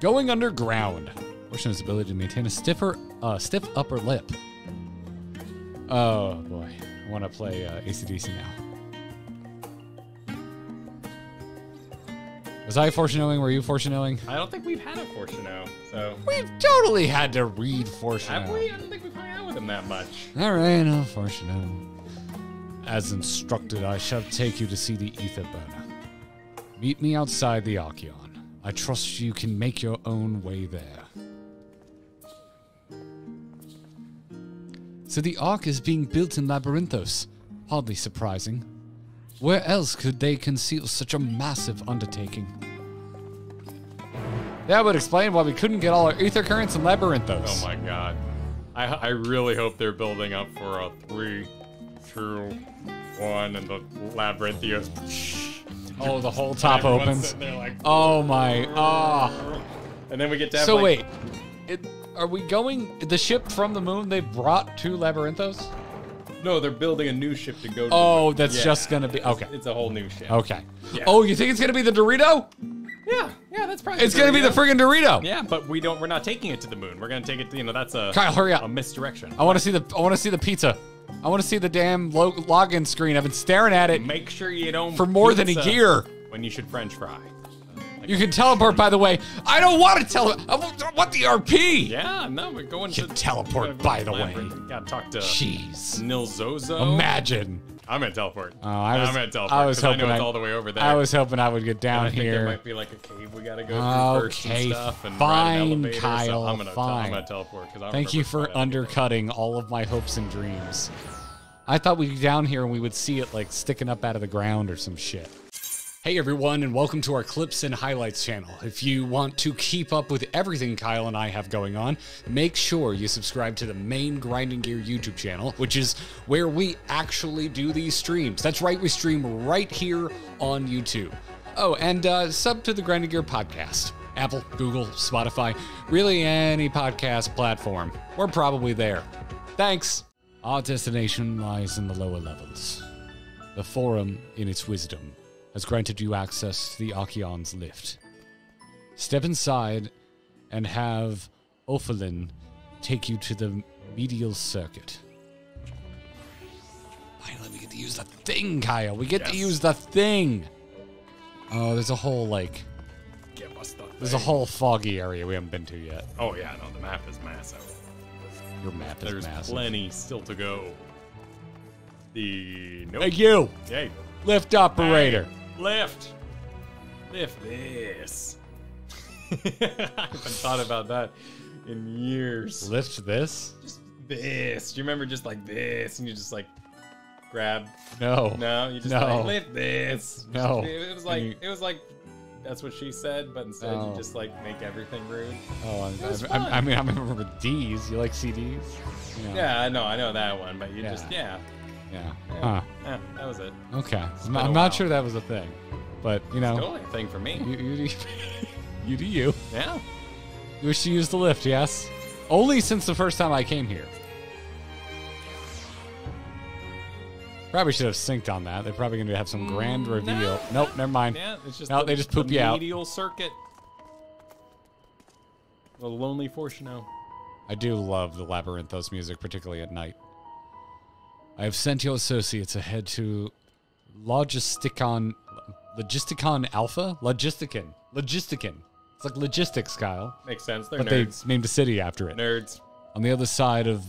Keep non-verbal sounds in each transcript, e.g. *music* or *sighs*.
Going underground. Fortunate's ability to maintain a stiffer, uh, stiff upper lip. Oh boy, I want to play uh, ACDC now. Was I fortunate? Were you fortunate? I don't think we've had a Fortuno, so. We've totally had to read fortunate. Have we? I don't think we've hung out with him that much. All right, no fortunate. As instructed, I shall take you to see the ether burner. Meet me outside the Archeion. I trust you can make your own way there. So the Ark is being built in Labyrinthos. Hardly surprising. Where else could they conceal such a massive undertaking? That would explain why we couldn't get all our ether currents in Labyrinthos. Oh my god. I, I really hope they're building up for a three, two, one, and the labyrinthios. Oh, the whole top opens. like, Oh my. Ah. and then we get to have So like, wait, it, are we going the ship from the moon they brought to Labyrinthos? No, they're building a new ship to go. to Oh, the- that's Yeah, just gonna be okay. It's a whole new ship. Okay. Yeah. Oh, you think it's gonna be the Dorito? Yeah, yeah, that's probably. It's gonna be the friggin' Dorito. Yeah, but we don't. We're not taking it to the moon. We're gonna take it. To, you know, that's a Kyle, hurry up. a misdirection. I want to see the I want to see the pizza. I want to see the damn lo- login screen. I've been staring at it. Make sure you don't For more than a year. When you should French fry. You can teleport, by the way. I don't want to tele. I want the RP. Yeah, no, we're going You to teleport, by the way. Gotta talk to Jeez. Nil Zozo. Imagine. I'm gonna teleport. Oh, I was. am gonna teleport. I was hoping I know it's I'd- all the way over there. I was hoping I would get down I think here. there might be like a cave we gotta go through first Okay, and stuff, and fine, elevator, so Kyle, I'm gonna, fine. I'm gonna teleport because I Thank you for undercutting all of my hopes and dreams. I thought we'd be down here and we would see it like sticking up out of the ground or some shit. Hey everyone, and welcome to our Clips and Highlights channel. If you want to keep up with everything Kyle and I have going on, make sure you subscribe to the main Grinding Gear YouTube channel, which is where we actually do these streams. That's right, we stream right here on YouTube. Oh, and uh, sub to the Grinding Gear podcast. Apple, Google, Spotify, really any podcast platform. We're probably there. Thanks. Our destination lies in the lower levels. The Forum, in its wisdom, has granted you access to the Archeion's lift. Step inside and have Ophelin take you to the medial circuit. Finally, we get to use the thing, Kyle. We get to use the thing. Oh, there's a whole like, Give us the there's a whole foggy area we haven't been to yet. Oh yeah, no, the map is massive. Your map is There's massive. plenty still to go. The nope. Hey, you, Hey, lift operator. Hey, lift. Lift this. *laughs* I haven't thought about that in years. Lift this? Just this. Do you remember just like this, and you just like grab? No. No, you just No. like lift this. No. It was like You- it was like that's what she said, but instead No. you oh. just like make everything rude. Oh, I'm, was I'm- I mean, I remember D's. You like CDs? Yeah. Yeah, I know, I know that one, but you Yeah. just yeah, Yeah. yeah, Huh. yeah, that was it. Okay. I'm, been not- a I'm not sure that was a thing, but you know, Totally a thing for me. you, you, do- *laughs* you do you. Yeah. You wish to use the lift, yes? Only since the first time I came here. Probably should have synced on that. They're probably going to have some grand mm, reveal. no, nope, never mind. Yeah, it's just No, the- they just the poop you out. Medial circuit. The lonely Fortuno. I do love the Labyrinthos music, particularly at night. I have sent your associates ahead to Logisticon, Logisticon Alpha? Logisticon. Logisticon. It's like logistics, Kyle. Makes sense. They're But nerds. they named a city after it. Nerds. On the other side of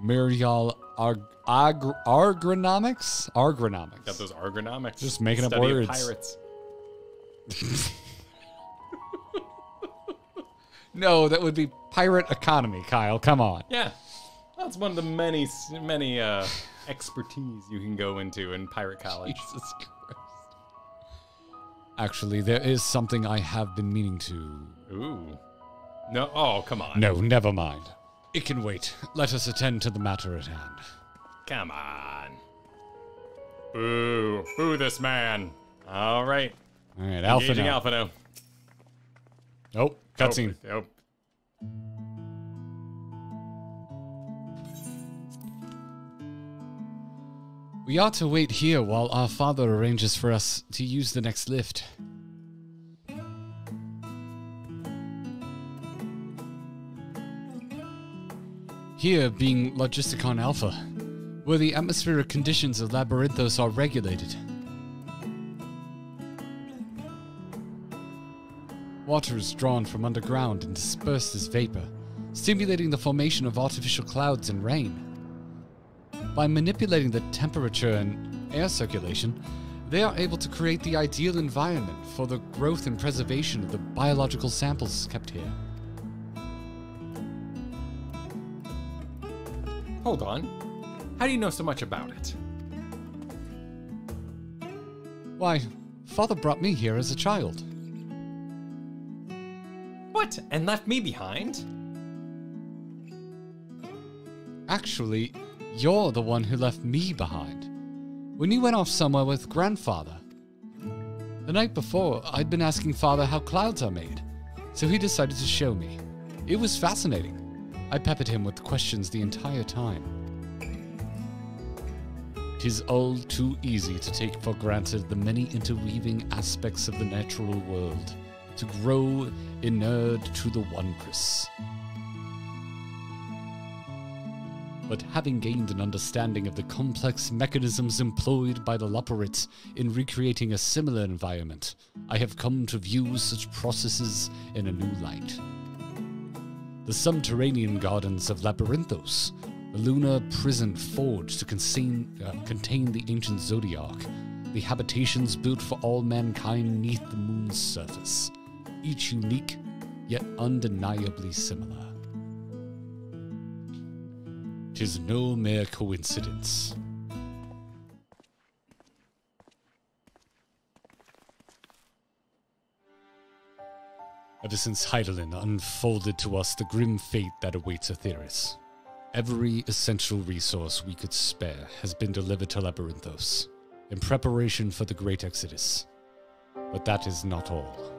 Mirial Ag- Ag- Argonomics? Argonomics. Got those ergonomics. Just making up Study of words. Pirates. *laughs* No, that would be pirate economy, Kyle. Come on. Yeah. That's one of the many, many uh, expertise you can go into in pirate college. *laughs* Jesus Christ. Actually, there is something I have been meaning to. Ooh. No. Oh, come on. No, never mind. It can wait. Let us attend to the matter at hand. Come on. Boo. Boo this man. All right. All right, now. Alphinaud. Nope, cutscene. Oh, oh. We ought to wait here while our father arranges for us to use the next lift. Here being Logisticon Alpha, where the atmospheric conditions of Labyrinthos are regulated. Water is drawn from underground and dispersed as vapor, stimulating the formation of artificial clouds and rain. By manipulating the temperature and air circulation, they are able to create the ideal environment for the growth and preservation of the biological samples kept here. Hold on. How do you know so much about it? Why, Father brought me here as a child. What? And left me behind? Actually, you're the one who left me behind. When you went off somewhere with grandfather. The night before, I'd been asking father how clouds are made, so he decided to show me. It was fascinating. I peppered him with questions the entire time. Tis all too easy to take for granted the many interweaving aspects of the natural world, to grow inured to the wondrous. But having gained an understanding of the complex mechanisms employed by the Loporrit in recreating a similar environment, I have come to view such processes in a new light. The subterranean gardens of Labyrinthos, the lunar prison forged to contain, uh, contain the ancient zodiac, the habitations built for all mankind neath the moon's surface, each unique yet undeniably similar. Tis no mere coincidence. Ever since Hydaelyn unfolded to us the grim fate that awaits Etheirys, every essential resource we could spare has been delivered to Labyrinthos in preparation for the Great Exodus. But that is not all.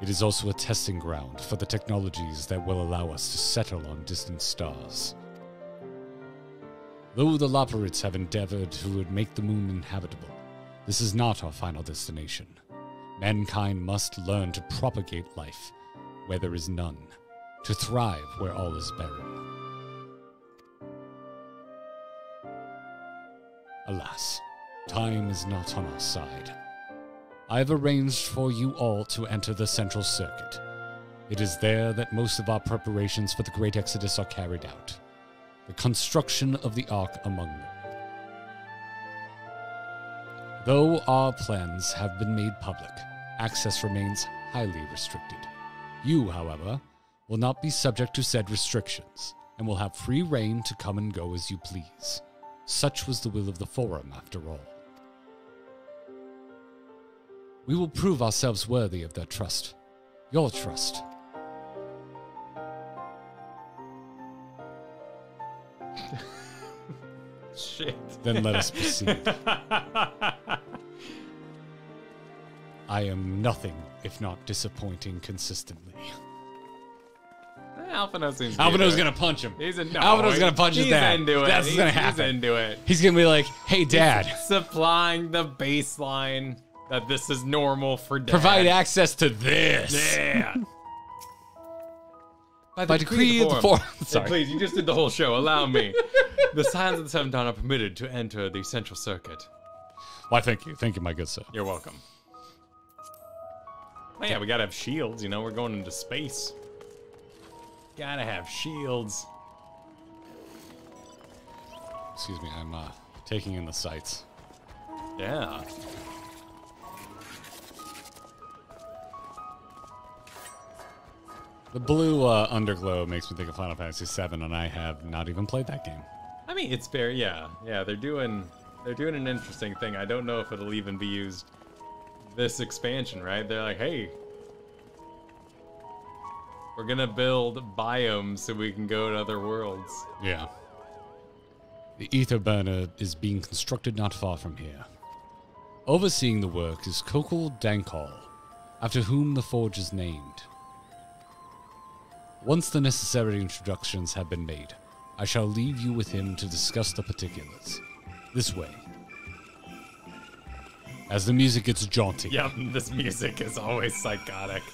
It is also a testing ground for the technologies that will allow us to settle on distant stars. Though the Loporrits have endeavored to make the moon inhabitable, this is not our final destination. Mankind must learn to propagate life where there is none, to thrive where all is barren. Alas, time is not on our side. I have arranged for you all to enter the Central Circuit. It is there that most of our preparations for the Great Exodus are carried out the construction of the Ark among them. Though our plans have been made public, access remains highly restricted. You, however, will not be subject to said restrictions and will have free reign to come and go as you please. Such was the will of the Forum, after all. We will prove ourselves worthy of their trust. Your trust. *laughs* Shit. Then let us proceed. *laughs* I am nothing if not disappointing consistently. To be gonna punch him. He's a no. Albino's gonna punch his he's dad. into it. That's he's, gonna He's happen. into it. He's gonna be like, "Hey, Dad, Supplying the baseline that this is normal for dad. provide access to this." Yeah. *laughs* By By decree of the Forum. *laughs* Hey, Sorry. please, you just did the whole show. Allow me. *laughs* the Scions of the Seventh Dawn are permitted to enter the Central Circuit. Why, thank you, thank you, my good sir. You're welcome. Oh yeah, we gotta have shields, you know, we're going into space. Gotta have shields. Excuse me, I'm uh, taking in the sights. Yeah. The blue uh, underglow makes me think of Final Fantasy VII, and I have not even played that game. I mean, it's fair, yeah. Yeah, they're doing they're doing an interesting thing. I don't know if it'll even be used this expansion, right? They're like, "Hey, we're going to build biomes so we can go to other worlds." Yeah. The ether burner is being constructed not far from here. Overseeing the work is Kokkol Dankal, after whom the forge is named. Once the necessary introductions have been made, I shall leave you with him to discuss the particulars. This way. As the music gets jaunty. Yep, *laughs* this music is always psychotic.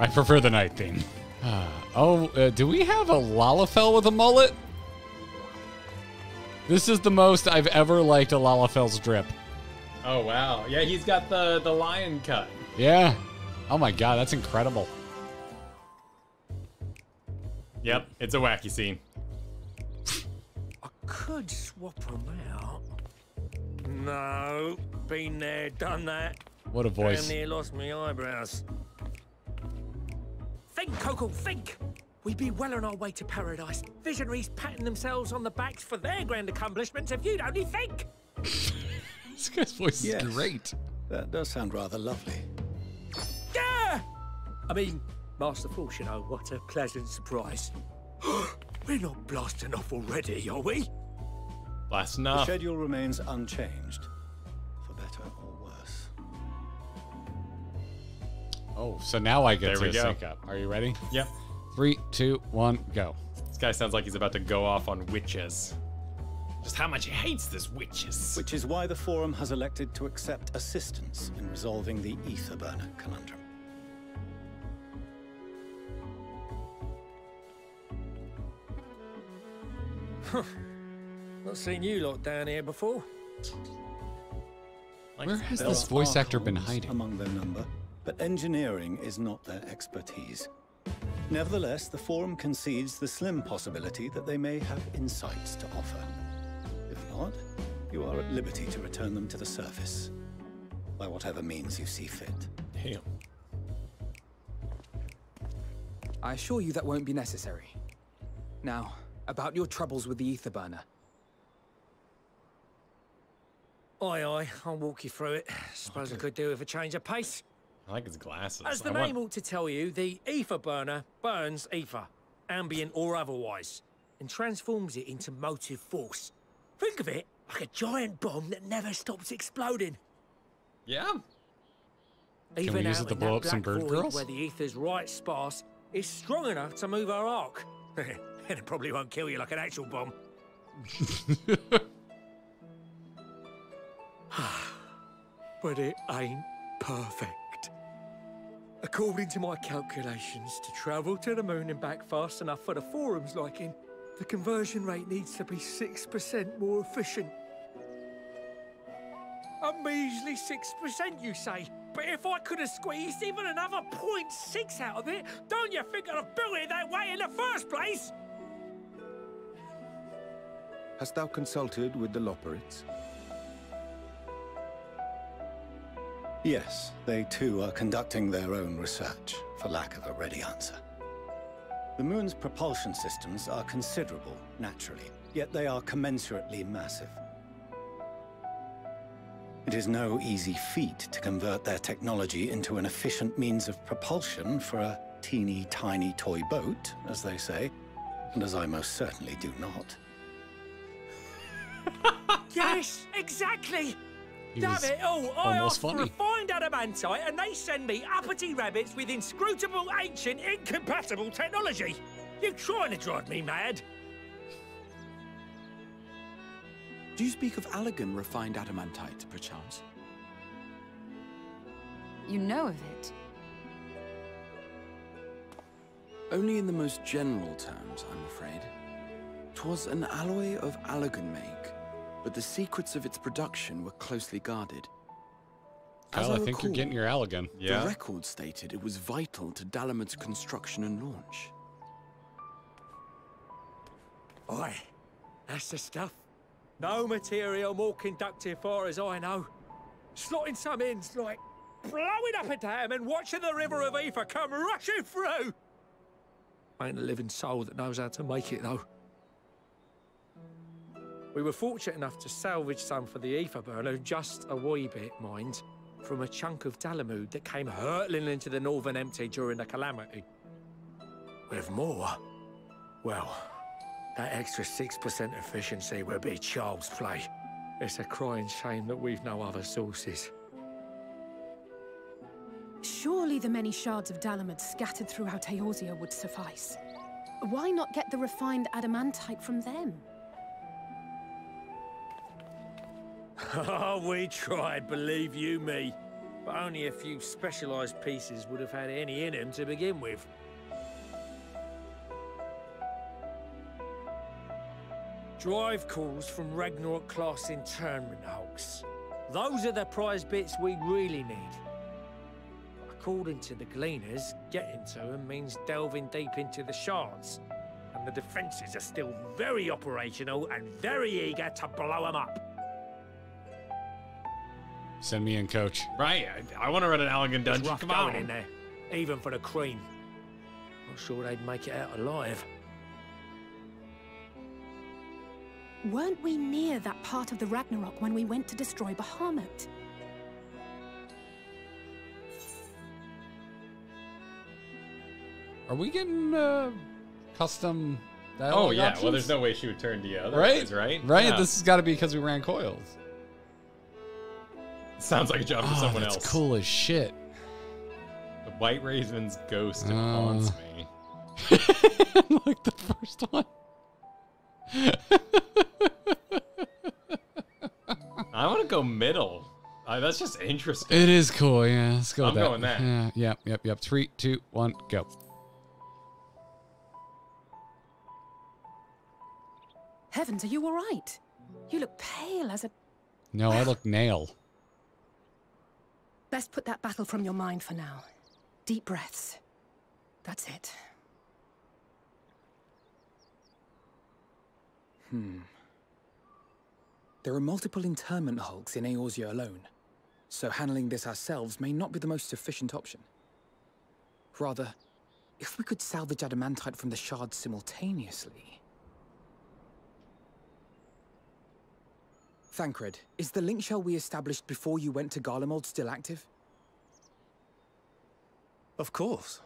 I prefer the night theme. *sighs* oh, uh, do we have a Lalafell with a mullet? This is the most I've ever liked a Lalafell's drip. Oh wow. Yeah, he's got the the lion cut. Yeah. Oh my god, that's incredible. Yep, it's a wacky scene. I could swap them out. No, been there, done that. What a voice. Damn near lost my eyebrows. Think, Kokkol, think! We'd be well on our way to paradise. Visionaries patting themselves on the backs for their grand accomplishments if you'd only think! *laughs* this guy's voice yes. is great. That does sound rather lovely. Yeah! I mean, Master Force, you know, what a pleasant surprise. *gasps* We're not blasting off already, are we? Blasting The schedule remains unchanged, for better or worse. Oh, so now I get There to go. sync up. Are you ready? Yep. Three, two, one, go. This guy sounds like he's about to go off on witches. Just how much he hates this witches. Which is why the Forum has elected to accept assistance in resolving the Ether Burner conundrum. Not seen you lot down here before. Like, Where has There this voice actor been hiding? Among their number, but engineering is not their expertise. Nevertheless, the Forum concedes the slim possibility that they may have insights to offer. If not, you are at liberty to return them to the surface, by whatever means you see fit. Damn. I assure you that won't be necessary. Now, about your troubles with the ether burner. Aye, aye, I'll walk you through it. Suppose I could do with a change of pace. I like his glasses. As the I want- name ought to tell you, the ether burner burns ether, ambient or otherwise, and transforms it into motive force. Think of it like a giant bomb that never stops exploding. Yeah. Even we use out it to in blow that up some black bird void girls? Where the ether's right sparse, it's strong enough to move our Ark. *laughs* and it probably won't kill you like an actual bomb. *laughs* but it ain't perfect. According to my calculations, to travel to the moon and back fast enough for the forum's liking, the conversion rate needs to be 6% more efficient. A measly 6%, you say? But if I could have squeezed even another 0.6 out of it, don't you think I'd have built it that way in the first place? Hast thou consulted with the Loporrits? Yes, they too are conducting their own research, for lack of a ready answer. The moon's propulsion systems are considerable, naturally, yet they are commensurately massive. It is no easy feat to convert their technology into an efficient means of propulsion for a teeny tiny toy boat, as they say, and as I most certainly do not. Yes, ah, exactly! He Damn it! Oh, I almost asked for funny. refined adamantite, and they send me uppity rabbits with inscrutable, ancient, incompatible technology. You're trying to drive me mad? Do you speak of Allagan refined adamantite, perchance? You know of it? Only in the most general terms, I'm afraid. 'Twas an alloy of Allagan make, but the secrets of its production were closely guarded. As Kyle, I, think you're getting recall, your Allagan. Yeah. The record stated it was vital to Dalamud's construction and launch. Aye, that's the stuff. No material more conductive far as I know. Slotting some ends like blowing up a dam and watching the river of ether come rushing through. Ain't a living soul that knows how to make it though. We were fortunate enough to salvage some for the ether burner, just a wee bit, mind, from a chunk of Dalamud that came hurtling into the northern empty during the calamity. With more, well, that extra 6% efficiency will be child's play. It's a crying shame that we've no other sources. Surely the many shards of Dalamud scattered throughout Eorzea would suffice. Why not get the refined adamantite from them? *laughs* We tried, believe you me. but only a few specialised pieces would have had any in them to begin with. Drive calls from Ragnarok class internment hulks. Those are the prize bits we really need. According to the Gleaners, getting to them means delving deep into the shards. And the defences are still very operational and very eager to blow them up. Send me in, coach. Right, I, I want to run an Allagan It's dungeon. rough Come going on. in there, even for the cream. Not sure they'd make it out alive. Weren't we near that part of the Ragnarok when we went to destroy Bahamut? Are we getting uh, custom? Oh dialogue yeah, well there's no way she would turn to you right, right? Right. Yeah. This has got to be because we ran coils. Sounds like a job for Oh, someone that's else. cool as shit. The White Raven's ghost Uh. haunts me. *laughs* like the first one. *laughs* I want to go middle. Uh, that's just interesting. It is cool. Yeah, let's go. I'm with that. going that. Yeah, yep, yep, yep. Three, two, one, go. Heavens, are you all right? You look pale as a. No, I look nail. Best put that battle from your mind for now. Deep breaths. That's it. Hmm. There are multiple internment hulks in Eorzea alone, so handling this ourselves may not be the most efficient option. Rather, if we could salvage adamantite from the shards simultaneously. Thancred, is the link shell we established before you went to Garlemald still active? Of course.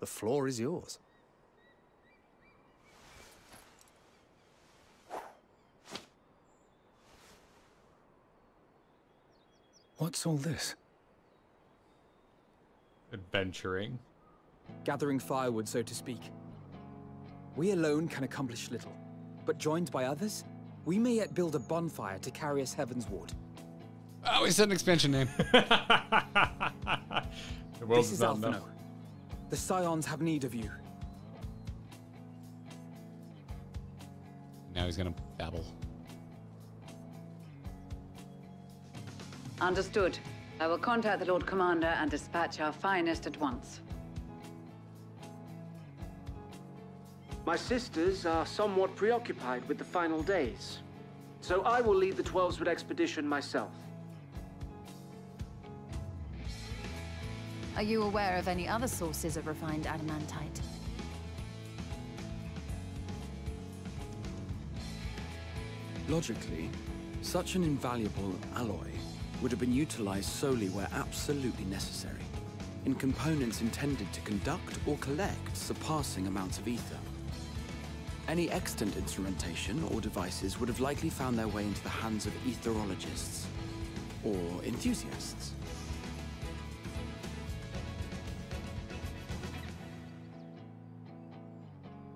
The floor is yours. What's all this? Adventuring. Gathering firewood, so to speak. We alone can accomplish little, but joined by others, we may yet build a bonfire to carry us heavensward. Oh, ah, we said an expansion name. *laughs* The world This is not Alphinaud. enough. The Scions have need of you. now he's gonna babble. Understood. I will contact the Lord Commander and dispatch our finest at once. My sisters are somewhat preoccupied with the final days, so I will lead the Twelveswood expedition myself. Are you aware of any other sources of refined adamantite? Logically, such an invaluable alloy would have been utilized solely where absolutely necessary, in components intended to conduct or collect surpassing amounts of ether. Any extant instrumentation or devices would have likely found their way into the hands of etherologists or enthusiasts.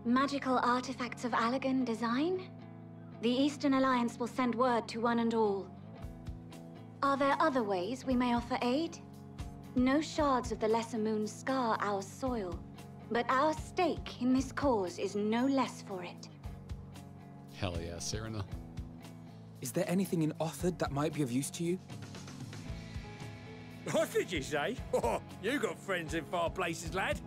Magical artifacts of Allagan design? The Eastern Alliance will send word to one and all. Are there other ways we may offer aid? No shards of the Lesser Moon scar our soil, but our stake in this cause is no less for it. Hell yeah, Serena. Is there anything in Othard that might be of use to you? What did you say? *laughs* Oh, you got friends in far places, lad.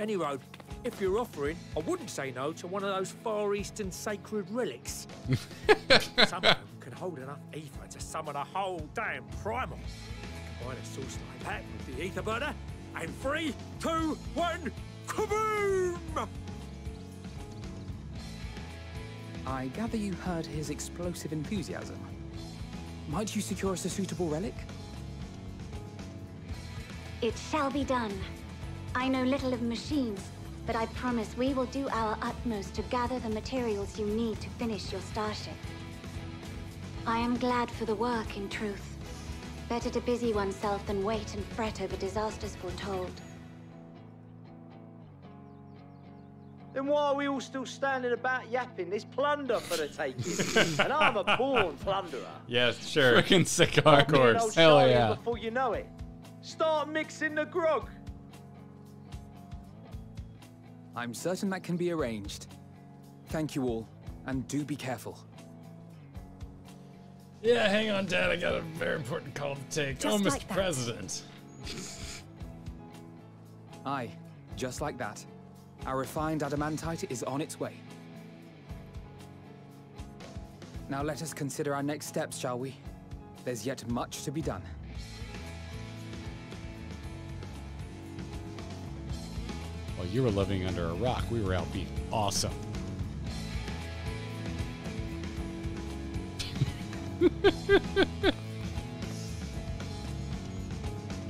Any road, if you're offering, I wouldn't say no to one of those Far Eastern sacred relics. *laughs* Some of them can hold enough ether to summon a whole damn primal. Combine a source like that with the ether burner, and three, two, one, kaboom! I gather you heard his explosive enthusiasm. Might you secure us a suitable relic? It shall be done. I know little of machines, but I promise we will do our utmost to gather the materials you need to finish your starship. I am glad for the work, in truth. Better to busy oneself than wait and fret over disasters foretold. Then Then why are we all still standing about yapping? There's plunder for the taking. *laughs* and I'm a born plunderer. Yes, sure. Freaking cigar. Of Me course. Hell yeah. Before you know it. Start mixing the grog. I'm certain that can be arranged. Thank you all, and do be careful. Yeah, hang on, Dad. I got a very important call to take. Just oh, Mr. like. President. Aye, just like that. Our refined adamantite is on its way. Now let us consider our next steps, shall we? There's yet much to be done. While you were living under a rock, we were out being awesome. *laughs*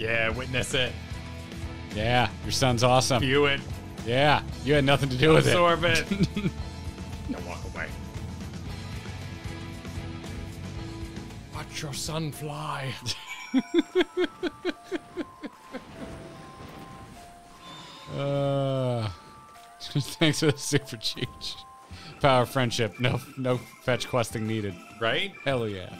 Yeah, witness it. Yeah, your son's awesome. View it. Yeah, you had nothing to do with Absorb it. *laughs* it. now walk away. Watch your son fly. *laughs* uh, thanks for the super cheat. Power of friendship. No, no fetch questing needed. Right? Hell yeah.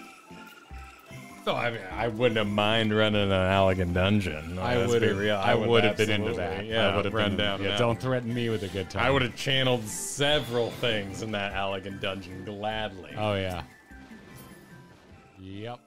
So I mean, I wouldn't have mind running an Allagan dungeon. I would be have. real. I would have been into that. Yeah, I would have run been. down. yeah, don't threaten me with a good time. I would have channeled several things in that Allagan dungeon gladly. Oh yeah. Yep.